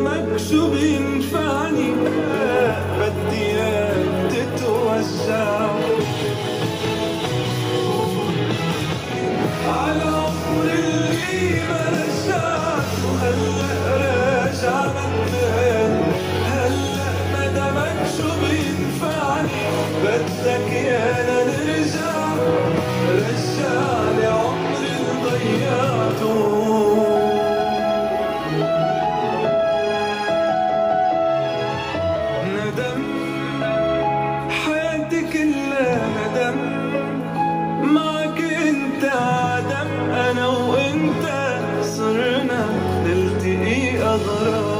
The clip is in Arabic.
مكشوف ينفعني. بدي تتوسع على عمر اللي ما رجعت وهلا راجع ندمان هلا مدى شو بينفعني بدك يا yollara